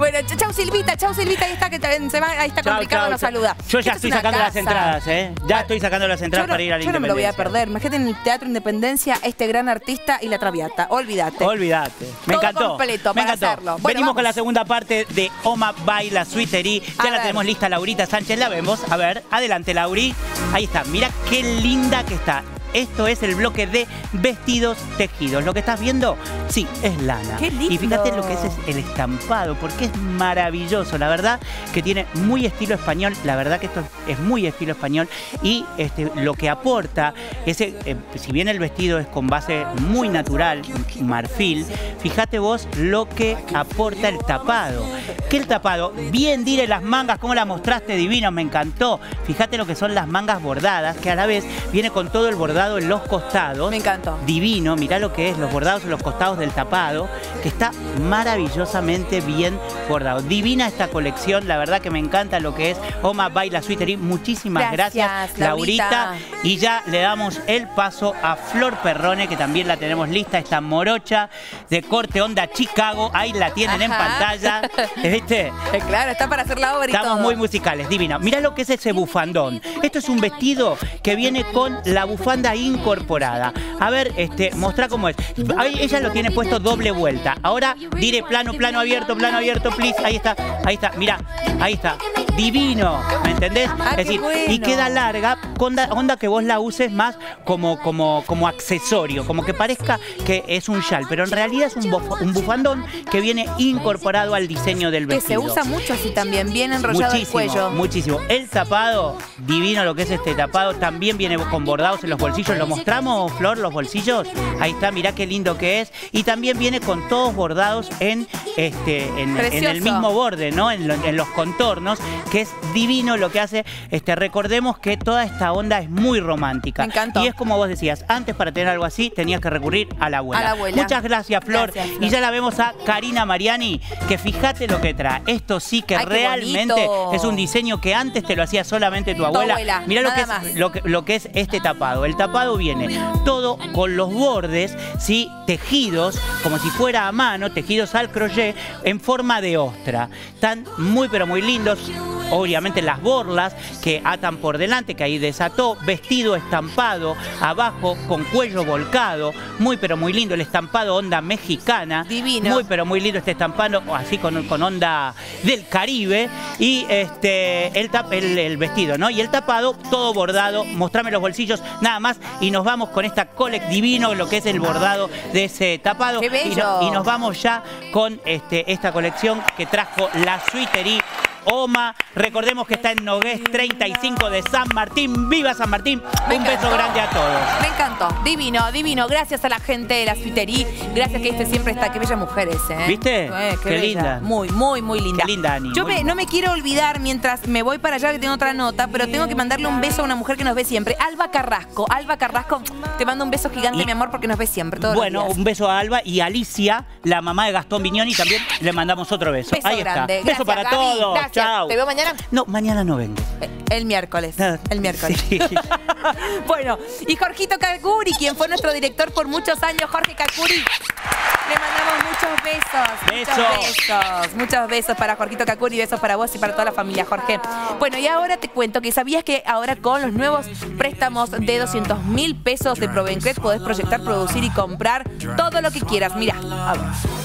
Bueno, ch- chau Silvita, chau Silvita, ahí está, que se va, ahí está complicado, chao, nos saluda. Yo ya es estoy sacando las entradas, ¿eh? Ya estoy sacando las entradas no, para ir a la yo no me lo voy a perder. Imagínate en el Teatro Independencia este gran artista y la Traviata. Olvídate. Olvídate. Me Todo encantó. completo me para encantó. hacerlo. Bueno, Venimos con la segunda parte de Oma Baila Suiterí. A Ya la ver. tenemos lista Laurita Sánchez. La vemos. A ver, adelante, Lauri. Ahí está. Mira qué linda que está. Esto es el bloque de vestidos tejidos. Lo que estás viendo, sí, es lana. Qué lindo. Y fíjate lo que es, es el estampado, porque es maravilloso. La verdad que tiene muy estilo español. La verdad que esto es muy estilo español. Y este, lo que aporta, ese, eh, si bien el vestido es con base muy natural, marfil, fíjate vos lo que aporta el tapado. Que el tapado, bien dire las mangas, como las mostraste divino, me encantó. Fíjate lo que son las mangas bordadas, que a la vez viene con todo el bordado en los costados. Me encantó. Divino, mirá lo que es, los bordados en los costados del tapado, que está maravillosamente bien bordado. Divina esta colección, la verdad que me encanta lo que es Oma Baila Suiterí. Muchísimas gracias, Gracias, Laurita. Laurita. Y ya le damos el paso a Flor Perrone, que también la tenemos lista, esta morocha de corte onda Chicago. Ahí la tienen en pantalla. ¿Viste? Eh, claro, está para hacer la obra y Estamos todo. muy musicales, divina. Mirá lo que es ese bufandón. Esto es un vestido que viene con la bufanda incorporada. A ver, este, mostrá cómo es. Ahí ella lo tiene puesto doble vuelta. Ahora dire plano, plano abierto, plano abierto, please. Ahí está, ahí está, mirá, ahí está. Divino, ¿me entendés? Ah, es decir, bueno. y queda larga, onda, onda que vos la uses más como, como, como accesorio, como que parezca que es un chal, pero en realidad es un, buf- un bufandón que viene incorporado al diseño del Que vestido. se usa mucho así también, bien enrollado el Muchísimo, cuello. muchísimo. El tapado, divino lo que es este tapado, también viene con bordados en los bolsillos. ¿Lo mostramos, Flor, los bolsillos? Ahí está, mirá qué lindo que es. Y también viene con todos bordados en, este, en, en el mismo borde, ¿no? En, lo- en los contornos, que es divino lo que hace. Este, recordemos que toda esta onda es muy romántica. Me encantó. Y es como vos decías, antes para tener algo así tenías que recurrir a la abuela. A la abuela. Muchas gracias, Flor. Gracias, Flor. Y ya la vemos a Karina Mariani, que fíjate lo que trae. Esto sí que Ay, realmente es un diseño que antes te lo hacía solamente tu abuela. abuela, Mirá lo que, es, lo, que, lo que es este tapado. El tapado viene todo con los bordes, ¿sí? Tejidos, como si fuera a mano, tejidos al crochet, en forma de ostra. Están muy, pero muy lindos. Obviamente las borlas que atan por delante, que ahí desató, vestido estampado, abajo con cuello volcado, muy pero muy lindo, el estampado onda mexicana, Divino. muy pero muy lindo este estampado, así con, con onda del Caribe, y este el, tap- el, el vestido, ¿no? Y el tapado, todo bordado, mostrame los bolsillos, nada más, y nos vamos con esta colec divino, lo que es el bordado de ese tapado. ¡Qué Y, bello! no- y nos vamos ya con este, esta colección que trajo la Suitería. Oma, recordemos que está en Nogués 35 de San Martín. ¡Viva San Martín! Me Un beso grande a todos. Me encantó. Divino, divino. Gracias a la gente de la suitería. Gracias que este siempre está. Qué bellas mujeres, ¿eh? ¿Viste? Eh, Qué linda. Muy, muy, muy linda. Qué linda, Ani, Yo me- no me quiero olvidar mientras me voy para allá que tengo otra nota, pero tengo que mandarle un beso a una mujer que nos ve siempre. Alba Carrasco. Alba Carrasco, te mando un beso gigante, Y- mi amor, porque nos ve siempre. Todos Bueno, los días. un beso a Alba y a Alicia, la mamá de Gastón Viñoni, también le mandamos otro beso. Beso Ahí grande. está. Beso para Gaby. todos. Gracias. Chao. ¿Te veo mañana? No, mañana no vengo. Eh, El miércoles. El miércoles. Sí. bueno, y Jorgito Cacuri, quien fue nuestro director por muchos años, Jorge Cacuri. Le mandamos muchos besos. Besos. Muchos besos. Muchos besos para Jorgito Cacuri, besos para vos y para toda la familia, Jorge. Bueno, y ahora te cuento que sabías que ahora con los nuevos préstamos de 200 mil pesos de Provencred podés proyectar, producir y comprar todo lo que quieras. Mira, a ver.